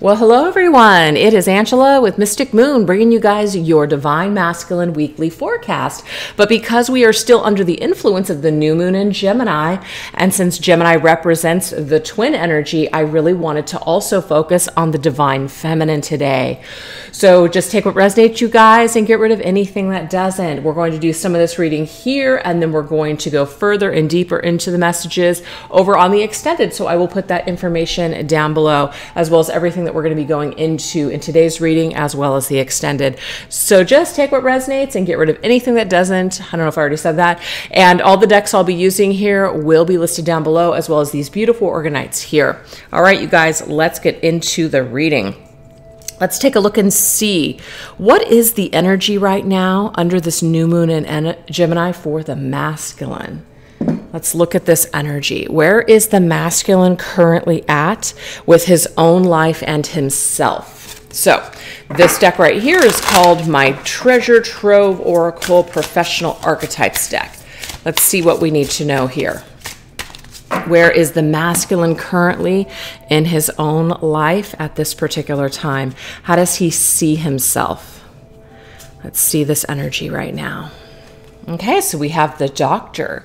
Well, hello everyone. It is Angela with Mystic Moon bringing you guys your Divine Masculine weekly forecast. But because we are still under the influence of the new moon in Gemini, and since Gemini represents the twin energy, I really wanted to also focus on the Divine Feminine today. So just take what resonates, you guys, and get rid of anything that doesn't. We're going to do some of this reading here, and then we're going to go further and deeper into the messages over on the extended. So I will put that information down below, as well as everything that we're going to be going into in today's reading, as well as the extended. So just take what resonates and get rid of anything that doesn't. I don't know if I already said that. And all the decks I'll be using here will be listed down below, as well as these beautiful orgonites here. All right, you guys, let's get into the reading. Let's take a look and see what is the energy right now under this new moon in Gemini for the masculine. Let's look at this energy. Where is the masculine currently at with his own life and himself? So, this deck right here is called my Treasure Trove Oracle Professional Archetypes deck. Let's see what we need to know here. Where is the masculine currently in his own life at this particular time? How does he see himself? Let's see this energy right now. Okay, so we have the doctor.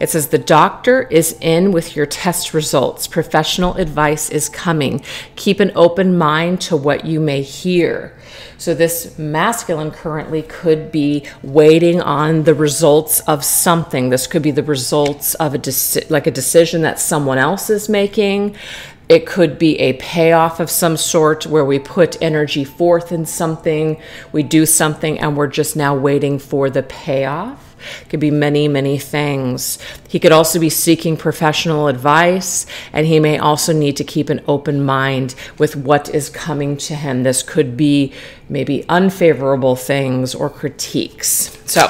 It says the doctor is in with your test results. Professional advice is coming. Keep an open mind to what you may hear. So this masculine currently could be waiting on the results of something. This could be the results of a deci- like a decision that someone else is making. It could be a payoff of some sort where we put energy forth in something, we do something, and we're just now waiting for the payoff. It could be many, many things. He could also be seeking professional advice, and he may also need to keep an open mind with what is coming to him. This could be maybe unfavorable things or critiques. So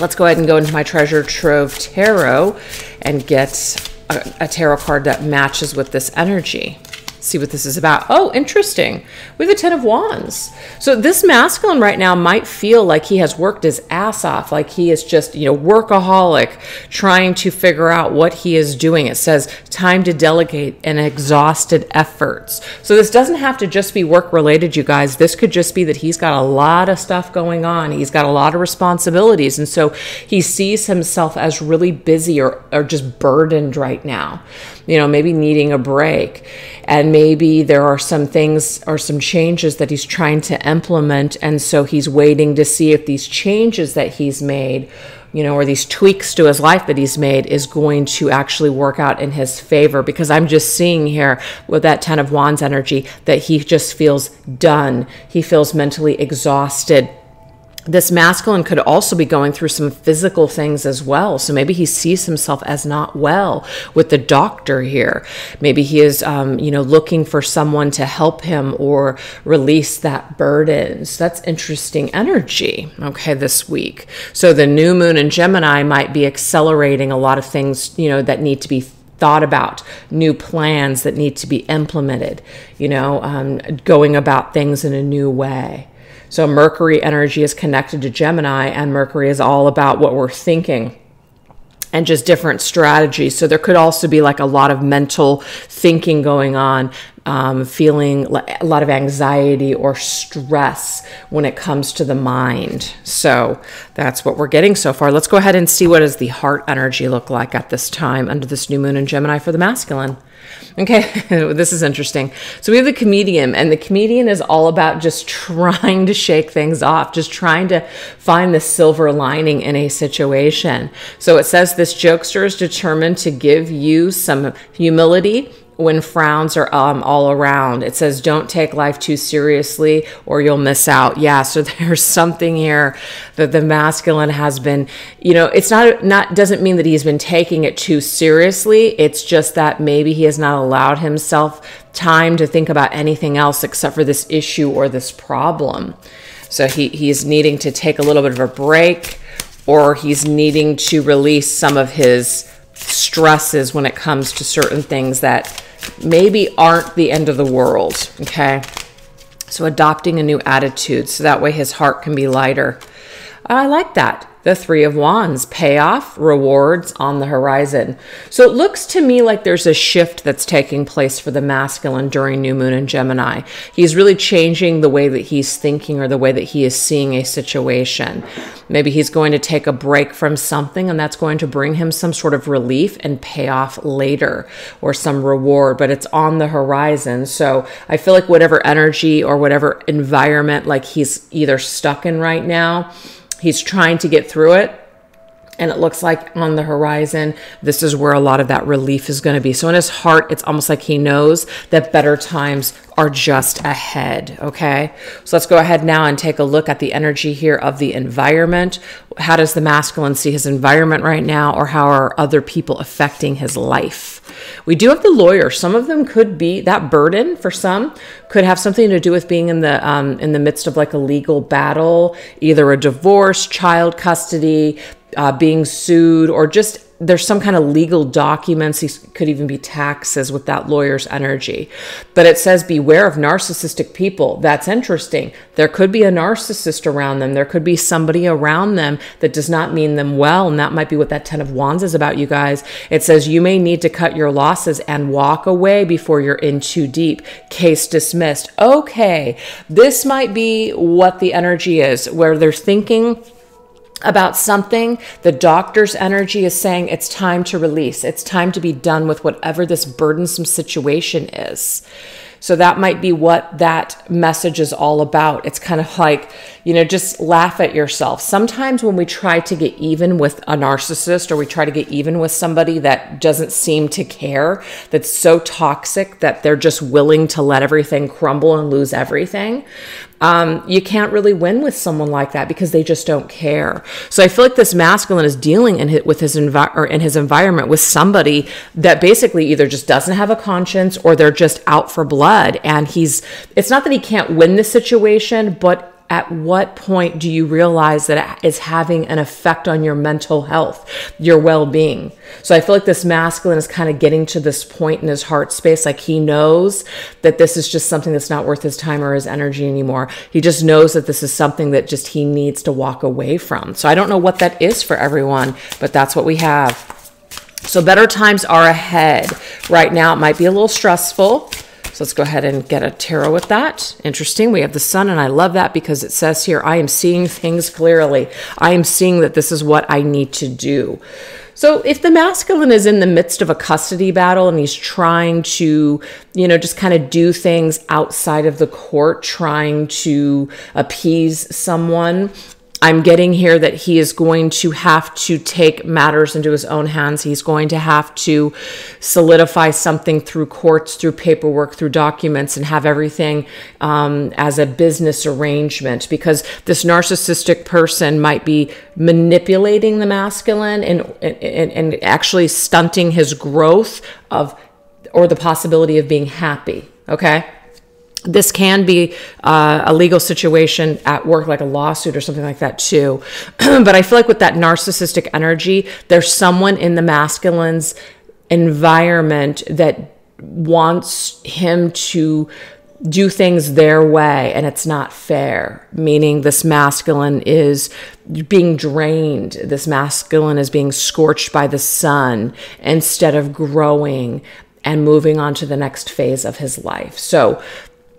let's go ahead and go into my Treasure Trove Tarot and get a, a tarot card that matches with this energy see what this is about. Oh, interesting. We have the Ten of Wands. So this masculine right now might feel like he has worked his ass off, like he is just, you know, workaholic, trying to figure out what he is doing. It says time to delegate and exhausted efforts. So this doesn't have to just be work related, you guys. This could just be that he's got a lot of stuff going on. He's got a lot of responsibilities. And so he sees himself as really busy or, or just burdened right now, you know, maybe needing a break. And maybe there are some things or some changes that he's trying to implement. And so he's waiting to see if these changes that he's made you know or these tweaks to his life that he's made is going to actually work out in his favor. Because i'm just seeing here with that 10 of wands energy that he just feels done. He feels mentally exhausted this masculine could also be going through some physical things as well. So maybe he sees himself as not well with the doctor here. Maybe he is, um, you know, looking for someone to help him or release that burden. So that's interesting energy, okay, this week. So the new moon in Gemini might be accelerating a lot of things, you know, that need to be thought about, new plans that need to be implemented, you know, um, going about things in a new way. So Mercury energy is connected to Gemini, and Mercury is all about what we're thinking and just different strategies. So there could also be like a lot of mental thinking going on, um, feeling a lot of anxiety or stress when it comes to the mind. So that's what we're getting so far. Let's go ahead and see what does the heart energy look like at this time under this new moon in Gemini for the masculine. Okay, this is interesting. So we have the comedian, and the comedian is all about just trying to shake things off, just trying to find the silver lining in a situation. So it says this jokester is determined to give you some humility when frowns are um, all around. It says, don't take life too seriously or you'll miss out. Yeah, so there's something here that the masculine has been, you know, it's not, not, doesn't mean that he's been taking it too seriously. It's just that maybe he has not allowed himself time to think about anything else except for this issue or this problem. So he, he's needing to take a little bit of a break or he's needing to release some of his stresses when it comes to certain things that maybe aren't the end of the world. Okay. So adopting a new attitude so that way his heart can be lighter. I like that. The Three of Wands, payoff, rewards on the horizon. So it looks to me like there's a shift that's taking place for the masculine during new moon in Gemini. He's really changing the way that he's thinking or the way that he is seeing a situation. Maybe he's going to take a break from something and that's going to bring him some sort of relief and payoff later or some reward, but it's on the horizon. So I feel like whatever energy or whatever environment like he's either stuck in right now, He's trying to get through it. And it looks like on the horizon, this is where a lot of that relief is going to be. So in his heart, it's almost like he knows that better times are just ahead. Okay. So let's go ahead now and take a look at the energy here of the environment. How does the masculine see his environment right now, or how are other people affecting his life? We do have the lawyer. Some of them could be that burden for some could have something to do with being in the um, in the midst of like a legal battle, either a divorce, child custody, uh, being sued, or just there's some kind of legal documents. These could even be taxes with that lawyer's energy. But it says beware of narcissistic people. That's interesting. There could be a narcissist around them. There could be somebody around them that does not mean them well. And that might be what that 10 of Wands is about, you guys. It says you may need to cut your losses and walk away before you're in too deep. Case dismissed. Okay. This might be what the energy is, where they're thinking about something, the doctor's energy is saying it's time to release. It's time to be done with whatever this burdensome situation is. So that might be what that message is all about. It's kind of like, you know, just laugh at yourself. Sometimes when we try to get even with a narcissist or we try to get even with somebody that doesn't seem to care, that's so toxic that they're just willing to let everything crumble and lose everything, um, you can't really win with someone like that because they just don't care. So I feel like this masculine is dealing in his, with his envi- or in his environment with somebody that basically either just doesn't have a conscience or they're just out for blood. And he's it's not that he can't win the situation, but at what point do you realize that it is having an effect on your mental health, your well being? So I feel like this masculine is kind of getting to this point in his heart space. Like he knows that this is just something that's not worth his time or his energy anymore. He just knows that this is something that just he needs to walk away from. So I don't know what that is for everyone, but that's what we have. So better times are ahead. Right now, it might be a little stressful. So let's go ahead and get a tarot with that. Interesting. We have the sun, and I love that because it says here, I am seeing things clearly. I am seeing that this is what I need to do. So if the masculine is in the midst of a custody battle and he's trying to, you know, just kind of do things outside of the court, trying to appease someone, I'm getting here that he is going to have to take matters into his own hands. He's going to have to solidify something through courts, through paperwork, through documents, and have everything um, as a business arrangement because this narcissistic person might be manipulating the masculine and, and, and actually stunting his growth of or the possibility of being happy. Okay this can be uh, a legal situation at work, like a lawsuit or something like that, too. but I feel like with that narcissistic energy, there's someone in the masculine's environment that wants him to do things their way and it's not fair. Meaning this masculine is being drained. This masculine is being scorched by the sun instead of growing and moving on to the next phase of his life. So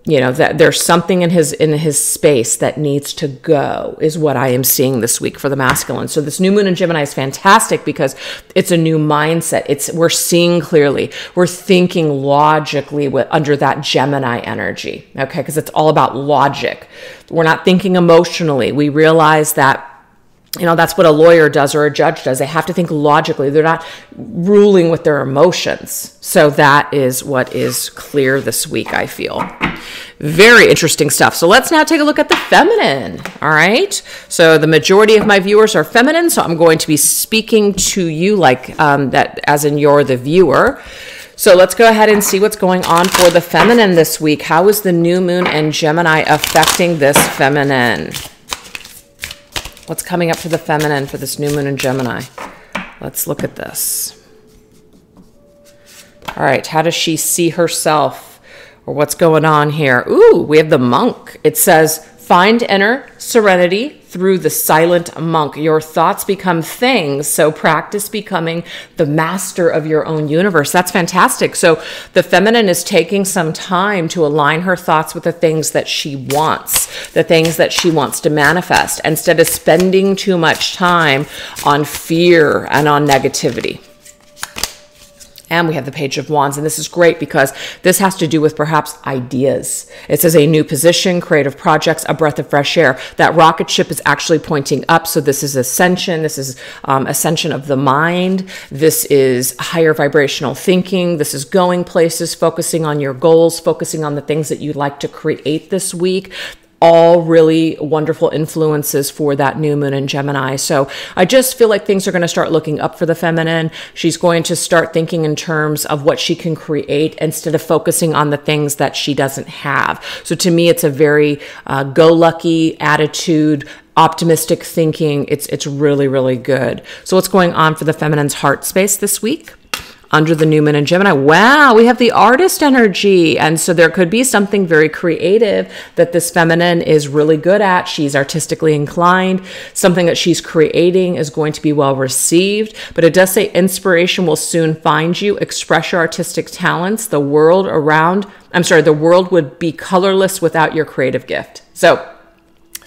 you know that there's something in his in his space that needs to go is what i am seeing this week for the masculine. So this new moon in gemini is fantastic because it's a new mindset. It's we're seeing clearly we're thinking logically with, under that gemini energy okay? Because it's all about logic. We're not thinking emotionally. We realize that you know that's what a lawyer does or a judge does. They have to think logically. They're not ruling with their emotions. So that is what is clear this week i feel. Very interesting stuff. So let's now take a look at the feminine. All right? So the majority of my viewers are feminine so i'm going to be speaking to you like um, that as in you're the viewer. So let's go ahead and see what's going on for the feminine this week. How is the new moon and gemini affecting this feminine What's coming up for the feminine for this new moon in Gemini? Let's look at this. All right, how does she see herself or what's going on here? Ooh, we have the monk. It says Find inner serenity through the silent monk. Your thoughts become things. So practice becoming the master of your own universe. That's fantastic. So the feminine is taking some time to align her thoughts with the things that she wants, the things that she wants to manifest, instead of spending too much time on fear and on negativity. And we have the Page of Wands. And this is great because this has to do with perhaps ideas. It says a new position, creative projects, a breath of fresh air. That rocket ship is actually pointing up. So this is ascension. This is um, ascension of the mind. This is higher vibrational thinking. This is going places, focusing on your goals, focusing on the things that you'd like to create this week all really wonderful influences for that new moon in Gemini. So I just feel like things are going to start looking up for the feminine. She's going to start thinking in terms of what she can create instead of focusing on the things that she doesn't have. So to me, it's a very uh, go lucky attitude optimistic thinking it's it's really really good so what's going on for the feminine's heart space this week under the new moon in Gemini. Wow, we have the artist energy. And so there could be something very creative that this feminine is really good at. She's artistically inclined. Something that she's creating is going to be well received. But it does say inspiration will soon find you. Express your artistic talents. The world around, I'm sorry, the world would be colorless without your creative gift. So,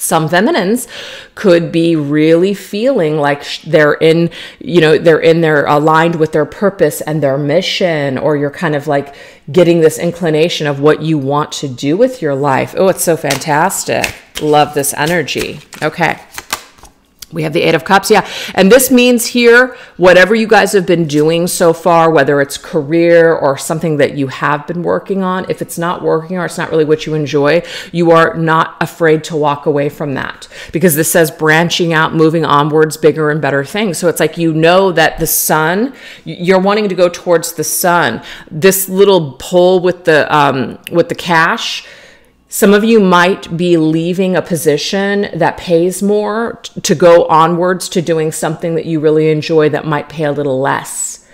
some feminines could be really feeling like they're in you know they're in their aligned with their purpose and their mission or you're kind of like getting this inclination of what you want to do with your life. Oh it's so fantastic. Love this energy. Okay we have the Eight of Cups, yeah. And this means here, whatever you guys have been doing so far, whether it's career or something that you have been working on, if it's not working or it's not really what you enjoy, you are not afraid to walk away from that because this says branching out, moving onwards, bigger and better things. So it's like you know that the sun, you're wanting to go towards the sun. This little pull with the um, with the cash some of you might be leaving a position that pays more to go onwards to doing something that you really enjoy that might pay a little less.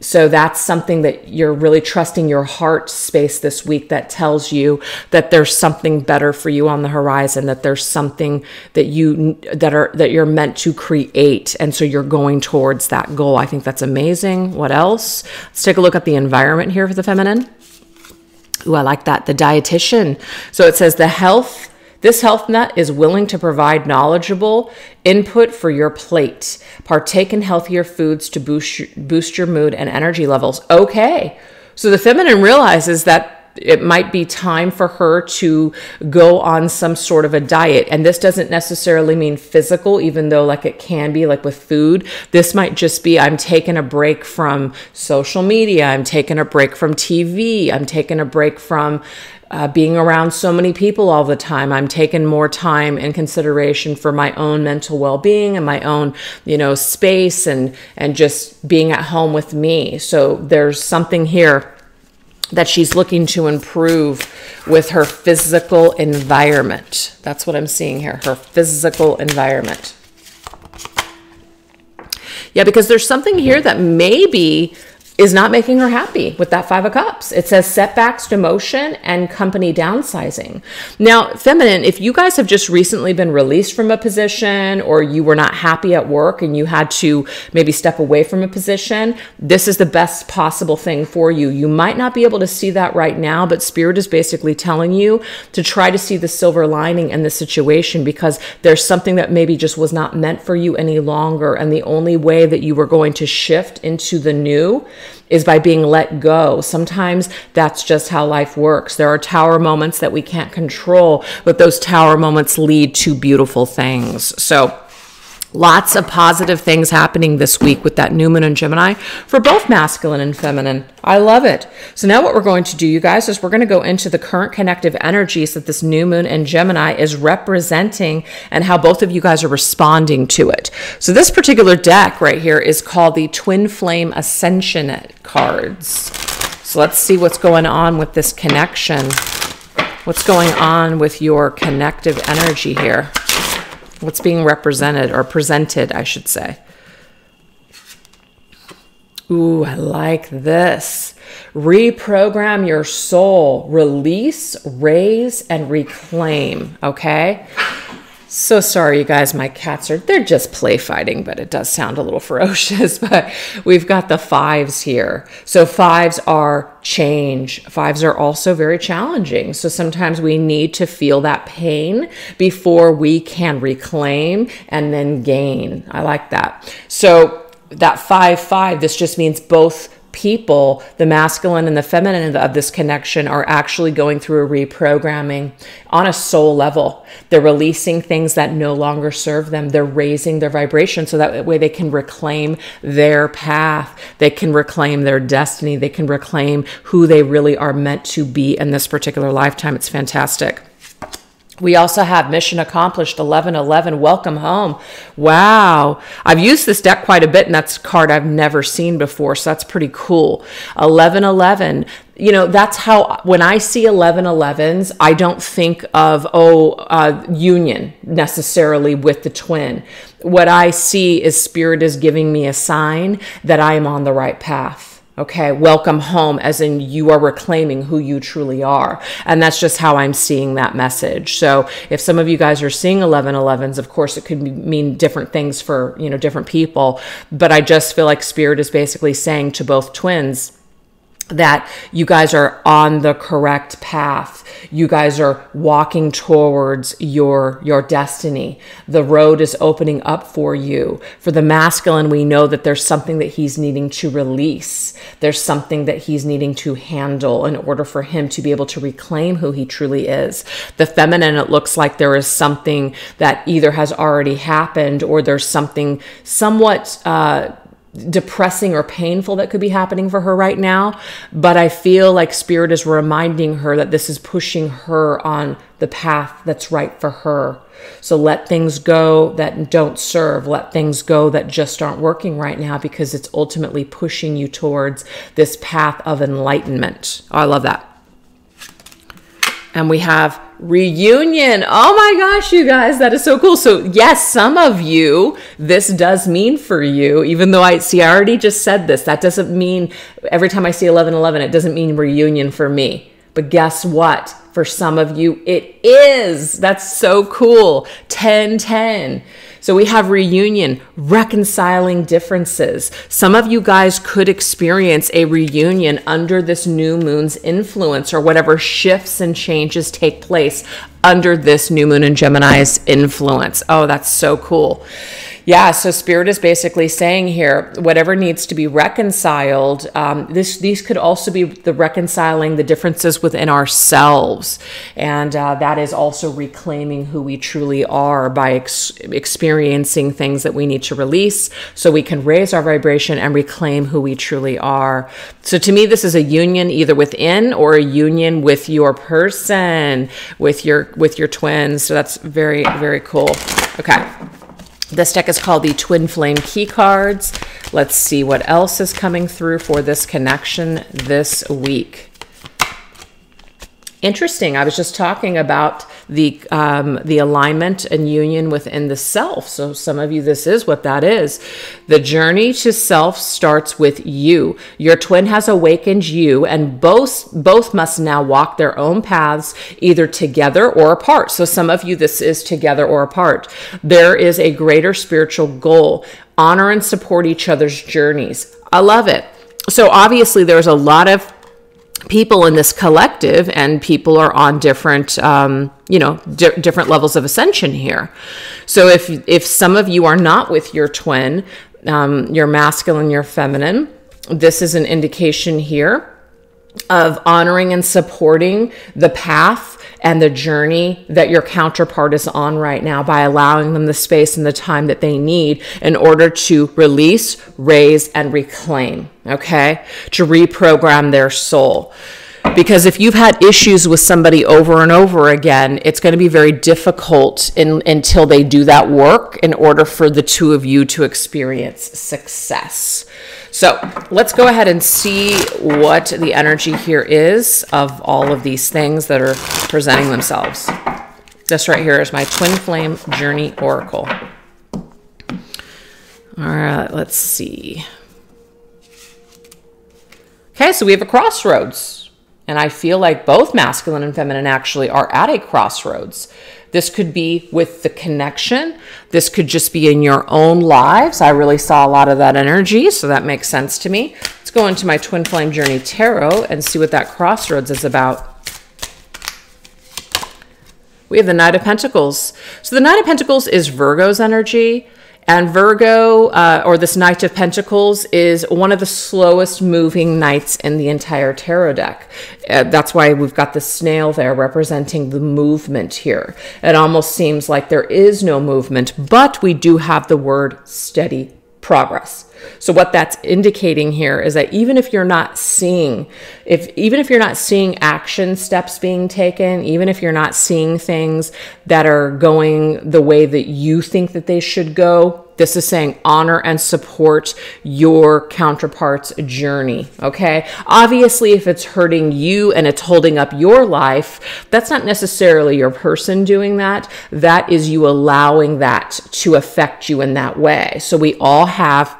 So that's something that you're really trusting your heart space this week that tells you that there's something better for you on the horizon, that there's something that you that are that you're meant to create and so you're going towards that goal. I think that's amazing. What else? Let's take a look at the environment here for the feminine. Ooh, I like that. The dietitian. So it says the health, this health nut is willing to provide knowledgeable input for your plate. Partake in healthier foods to boost, boost your mood and energy levels. Okay. So the feminine realizes that it might be time for her to go on some sort of a diet. And this doesn't necessarily mean physical, even though, like, it can be like with food. This might just be I'm taking a break from social media, I'm taking a break from TV, I'm taking a break from. Uh, being around so many people all the time i'm taking more time and consideration for my own mental well-being and my own you know space and and just being at home with me so there's something here that she's looking to improve with her physical environment. That's what I'm seeing here her physical environment. Yeah, because there's something here that maybe is not making her happy with that Five of Cups. It says setbacks, demotion, and company downsizing. Now, feminine, if you guys have just recently been released from a position or you were not happy at work and you had to maybe step away from a position, this is the best possible thing for you. You might not be able to see that right now, but Spirit is basically telling you to try to see the silver lining in the situation because there's something that maybe just was not meant for you any longer. And the only way that you were going to shift into the new is by being let go. Sometimes that's just how life works. There are tower moments that we can't control, but those tower moments lead to beautiful things. So, Lots of positive things happening this week with that new moon in Gemini for both masculine and feminine. I love it. So now what we're going to do, you guys, is we're going to go into the current connective energies that this new moon in Gemini is representing and how both of you guys are responding to it. So this particular deck right here is called the Twin Flame Ascension cards. So let's see what's going on with this connection. What's going on with your connective energy here? What's being represented or presented, I should say. Ooh, I like this. Reprogram your soul, release, raise, and reclaim. Okay. So sorry, you guys. My cats are, they're just play fighting, but it does sound a little ferocious. But we've got the fives here. So fives are change. Fives are also very challenging. So sometimes we need to feel that pain before we can reclaim and then gain. I like that. So that five, five, this just means both people, the masculine and the feminine of this connection, are actually going through a reprogramming on a soul level. They're releasing things that no longer serve them. They're raising their vibration so that way they can reclaim their path. They can reclaim their destiny. They can reclaim who they really are meant to be in this particular lifetime. It's fantastic. We also have Mission Accomplished 1111. Welcome home. Wow. I've used this deck quite a bit, and that's a card I've never seen before, so that's pretty cool. 1111. You know, that's how, when I see 1111s, I don't think of, oh, uh, union necessarily with the twin. What I see is Spirit is giving me a sign that I am on the right path Okay, welcome home, as in you are reclaiming who you truly are. And that's just how I'm seeing that message. So if some of you guys are seeing 1111s, of course, it could mean different things for, you know, different people. But I just feel like Spirit is basically saying to both twins, that you guys are on the correct path. You guys are walking towards your your destiny. The road is opening up for you. For the masculine we know that there's something that he's needing to release. There's something that he's needing to handle in order for him to be able to reclaim who he truly is. The feminine it looks like there is something that either has already happened or there's something somewhat uh, depressing or painful that could be happening for her right now. But I feel like Spirit is reminding her that this is pushing her on the path that's right for her. So let things go that don't serve. Let things go that just aren't working right now because it's ultimately pushing you towards this path of enlightenment. Oh, I love that. And we have reunion. Oh my gosh, you guys, that is so cool. So, yes, some of you, this does mean for you, even though I see, I already just said this. That doesn't mean every time I see 1111, it doesn't mean reunion for me. But guess what? For some of you, it is. That's so cool. 1010. So we have reunion, reconciling differences. Some of you guys could experience a reunion under this new moon's influence or whatever shifts and changes take place under this new moon and Gemini's influence. Oh, that's so cool. Yeah, so spirit is basically saying here, whatever needs to be reconciled. Um, this these could also be the reconciling the differences within ourselves, and uh, that is also reclaiming who we truly are by ex- experiencing things that we need to release, so we can raise our vibration and reclaim who we truly are. So to me, this is a union either within or a union with your person, with your with your twins. So that's very very cool. Okay. This deck is called the Twin Flame Key Cards. Let's see what else is coming through for this connection this week. Interesting. I was just talking about the um, the alignment and union within the self. So some of you, this is what that is. The journey to self starts with you. Your twin has awakened you, and both both must now walk their own paths, either together or apart. So some of you, this is together or apart. There is a greater spiritual goal. Honor and support each other's journeys. I love it. So obviously, there's a lot of people in this collective and people are on different um, you know di- different levels of ascension here. So if if some of you are not with your twin um, your masculine your feminine this is an indication here of honoring and supporting the path and the journey that your counterpart is on right now by allowing them the space and the time that they need in order to release, raise, and reclaim, okay? To reprogram their soul. Because if you've had issues with somebody over and over again, it's going to be very difficult in, until they do that work in order for the two of you to experience success. So let's go ahead and see what the energy here is of all of these things that are presenting themselves. This right here is my Twin Flame Journey Oracle. All right, let's see. Okay, so we have a crossroads. And I feel like both masculine and feminine actually are at a crossroads. This could be with the connection. This could just be in your own lives. I really saw a lot of that energy, so that makes sense to me. Let's go into my Twin Flame Journey Tarot and see what that crossroads is about. We have the Knight of Pentacles. So the Knight of Pentacles is Virgo's energy. And Virgo, uh, or this Knight of Pentacles, is one of the slowest moving knights in the entire tarot deck. Uh, that's why we've got the snail there representing the movement here. It almost seems like there is no movement, but we do have the word steady progress. So what that's indicating here is that even if you're not seeing if even if you're not seeing action steps being taken, even if you're not seeing things that are going the way that you think that they should go, this is saying honor and support your counterpart's journey, okay? Obviously, if it's hurting you and it's holding up your life, that's not necessarily your person doing that. That is you allowing that to affect you in that way. So we all have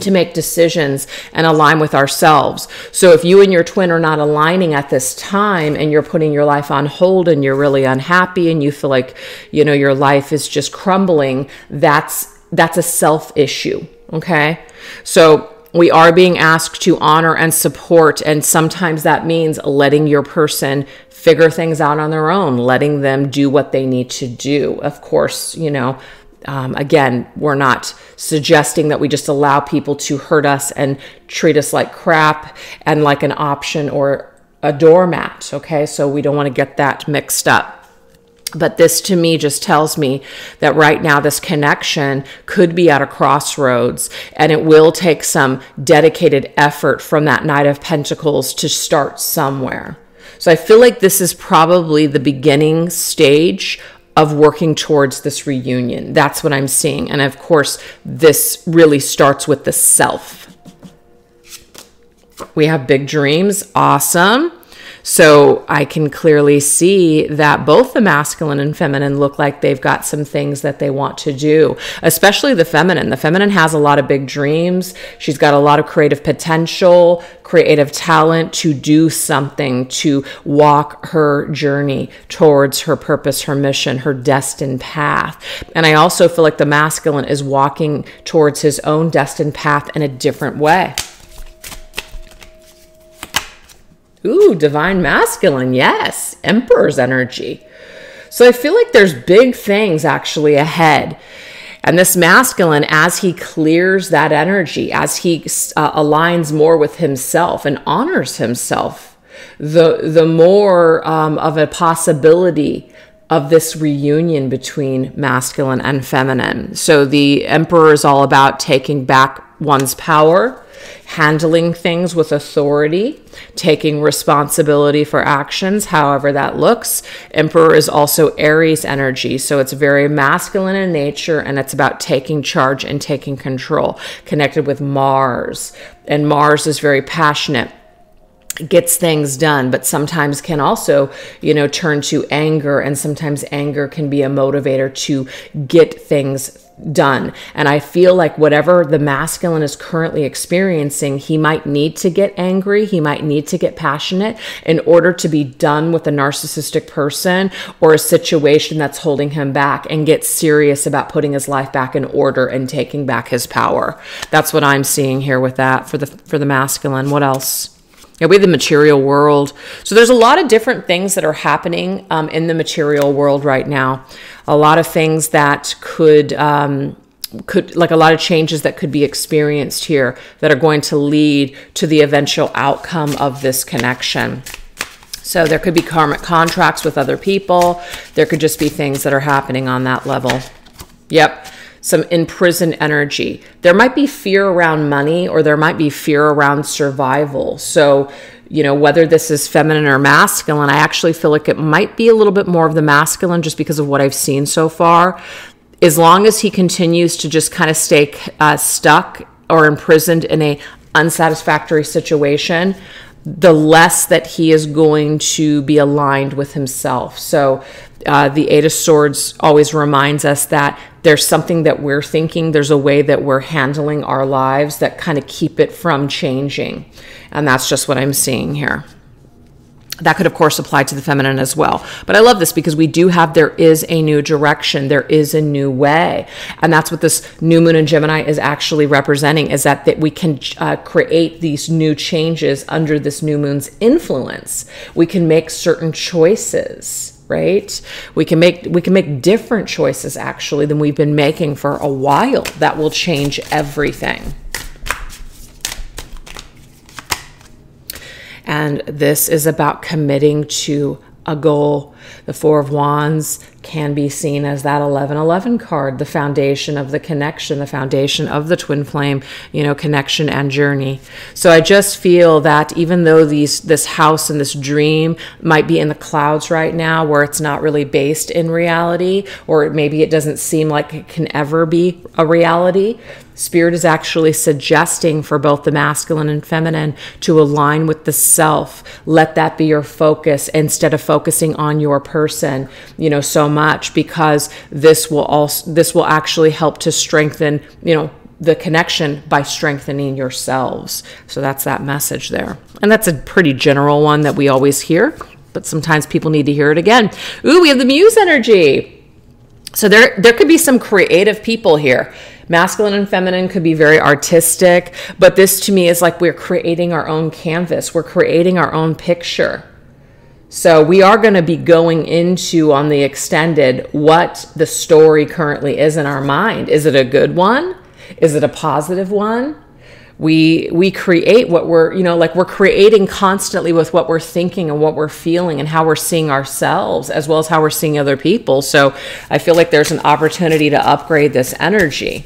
to make decisions and align with ourselves. So if you and your twin are not aligning at this time and you're putting your life on hold and you're really unhappy and you feel like, you know, your life is just crumbling, that's that's a self issue, okay? So we are being asked to honor and support and sometimes that means letting your person figure things out on their own, letting them do what they need to do. Of course, you know, um, again, we're not suggesting that we just allow people to hurt us and treat us like crap and like an option or a doormat. Okay, so we don't want to get that mixed up. But this to me just tells me that right now this connection could be at a crossroads and it will take some dedicated effort from that Knight of Pentacles to start somewhere. So I feel like this is probably the beginning stage of working towards this reunion. That's what I'm seeing. And of course, this really starts with the self. We have big dreams. Awesome. So I can clearly see that both the masculine and feminine look like they've got some things that they want to do, especially the feminine. The feminine has a lot of big dreams. She's got a lot of creative potential, creative talent to do something, to walk her journey towards her purpose, her mission, her destined path. And I also feel like the masculine is walking towards his own destined path in a different way. Ooh, divine masculine. Yes. Emperor's energy. So I feel like there's big things actually ahead. And this masculine, as he clears that energy, as he uh, aligns more with himself and honors himself, the, the more um, of a possibility of this reunion between masculine and feminine. So the emperor is all about taking back one's power handling things with authority, taking responsibility for actions, however that looks. Emperor is also Aries energy, so it's very masculine in nature and it's about taking charge and taking control, connected with Mars. And Mars is very passionate gets things done but sometimes can also you know turn to anger and sometimes anger can be a motivator to get things done. And I feel like whatever the masculine is currently experiencing, he might need to get angry, he might need to get passionate in order to be done with a narcissistic person or a situation that's holding him back and get serious about putting his life back in order and taking back his power. That's what I'm seeing here with that for the for the masculine. What else? Yeah, we have the material world. So there's a lot of different things that are happening um, in the material world right now. A lot of things that could um, could like a lot of changes that could be experienced here that are going to lead to the eventual outcome of this connection. So there could be karmic contracts with other people. There could just be things that are happening on that level. Yep some imprisoned energy. There might be fear around money or there might be fear around survival. So, you know, whether this is feminine or masculine, I actually feel like it might be a little bit more of the masculine just because of what I've seen so far. As long as he continues to just kind of stay uh, stuck or imprisoned in a unsatisfactory situation, the less that he is going to be aligned with himself. So, uh, the Eight of Swords always reminds us that there's something that we're thinking, there's a way that we're handling our lives that kind of keep it from changing. And that's just what I'm seeing here. That could of course apply to the feminine as well. But i love this because we do have there is a new direction there is a new way. And that's what this new moon in gemini is actually representing is that, that we can uh, create these new changes under this new moon's influence. We can make certain choices right? We can make we can make different choices actually than we've been making for a while that will change everything. And this is about committing to a goal. The Four of Wands can be seen as that 1111 card, the foundation of the connection, the foundation of the twin flame, you know, connection and journey. So I just feel that even though these this house and this dream might be in the clouds right now where it's not really based in reality or maybe it doesn't seem like it can ever be a reality, Spirit is actually suggesting for both the masculine and feminine to align with the self. Let that be your focus instead of focusing on your person, you know, so much because this will also this will actually help to strengthen, you know, the connection by strengthening yourselves. So that's that message there. And that's a pretty general one that we always hear, but sometimes people need to hear it again. Ooh, we have the muse energy. So there there could be some creative people here masculine and feminine could be very artistic, but this to me is like we're creating our own canvas, we're creating our own picture. So we are going to be going into on the extended what the story currently is in our mind. Is it a good one? Is it a positive one? We we create what we're you know like we're creating constantly with what we're thinking and what we're feeling and how we're seeing ourselves as well as how we're seeing other people. So i feel like there's an opportunity to upgrade this energy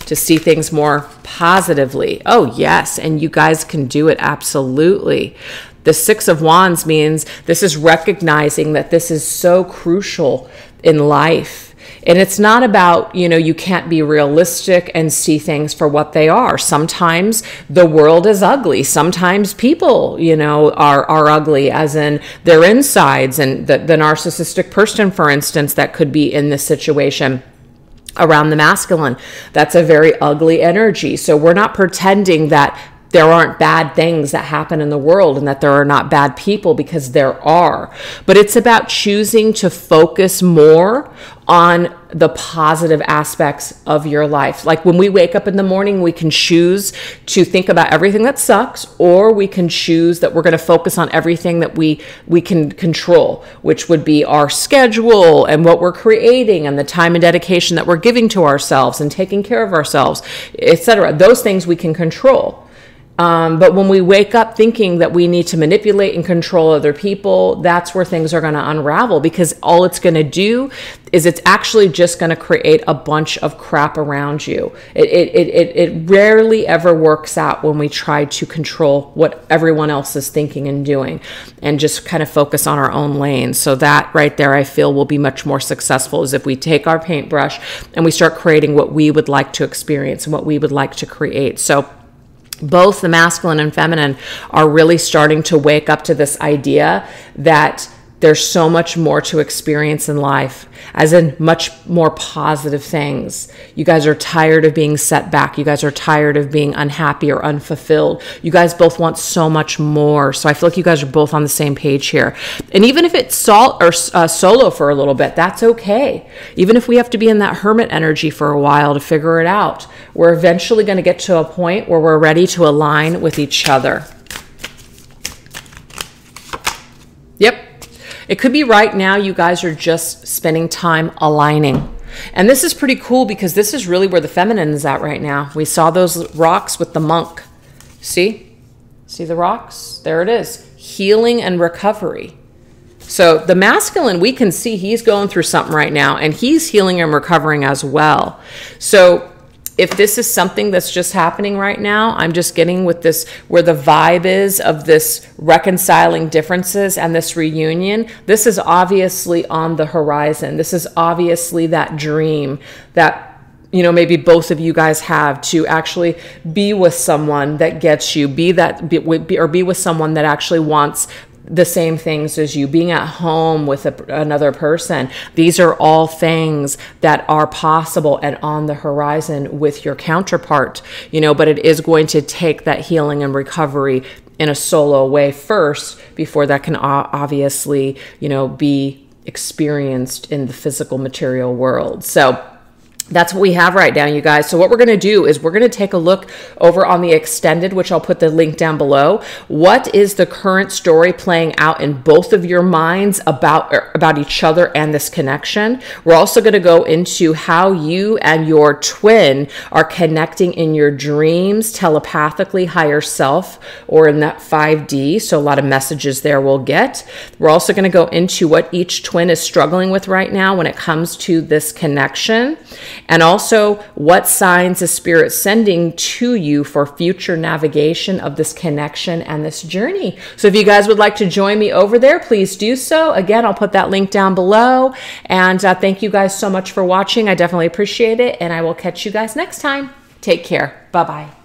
to see things more positively. Oh yes and you guys can do it absolutely. The six of wands means this is recognizing that this is so crucial in life and it's not about, you know, you can't be realistic and see things for what they are. Sometimes the world is ugly. Sometimes people, you know, are, are ugly, as in their insides. And the, the narcissistic person, for instance, that could be in this situation around the masculine. That's a very ugly energy. So we're not pretending that there aren't bad things that happen in the world and that there are not bad people because there are. But it's about choosing to focus more on the positive aspects of your life. Like when we wake up in the morning, we can choose to think about everything that sucks or we can choose that we're going to focus on everything that we we can control, which would be our schedule and what we're creating and the time and dedication that we're giving to ourselves and taking care of ourselves, etc. Those things we can control. Um, but when we wake up thinking that we need to manipulate and control other people, that's where things are going to unravel because all it's going to do is it's actually just going to create a bunch of crap around you. It, it, it, it rarely ever works out when we try to control what everyone else is thinking and doing and just kind of focus on our own lane. So, that right there, I feel will be much more successful is if we take our paintbrush and we start creating what we would like to experience and what we would like to create. So, both the masculine and feminine are really starting to wake up to this idea that there's so much more to experience in life, as in much more positive things. You guys are tired of being set back. You guys are tired of being unhappy or unfulfilled. You guys both want so much more. So I feel like you guys are both on the same page here. And even if it's sol- or uh, solo for a little bit, that's okay. Even if we have to be in that hermit energy for a while to figure it out, we're eventually going to get to a point where we're ready to align with each other. Yep, it could be right now you guys are just spending time aligning. And this is pretty cool because this is really where the feminine is at right now. We saw those rocks with the monk. See? See the rocks? There it is. Healing and recovery. So the masculine, we can see he's going through something right now and he's healing and recovering as well. So if this is something that's just happening right now, I'm just getting with this where the vibe is of this reconciling differences and this reunion. This is obviously on the horizon. This is obviously that dream that you know maybe both of you guys have to actually be with someone that gets you be that be, or be with someone that actually wants the same things as you, being at home with a, another person. These are all things that are possible and on the horizon with your counterpart, you know, but it is going to take that healing and recovery in a solo way first before that can obviously, you know, be experienced in the physical material world. So, that's what we have right now, you guys. So, what we're going to do is we're going to take a look over on the extended, which I'll put the link down below. What is the current story playing out in both of your minds about, er, about each other and this connection? We're also going to go into how you and your twin are connecting in your dreams, telepathically, higher self, or in that 5D. So, a lot of messages there we'll get. We're also going to go into what each twin is struggling with right now when it comes to this connection and also what signs the Spirit sending to you for future navigation of this connection and this journey. So if you guys would like to join me over there, please do so. Again, I'll put that link down below. And uh, thank you guys so much for watching. I definitely appreciate it. And I will catch you guys next time. Take care. Bye bye.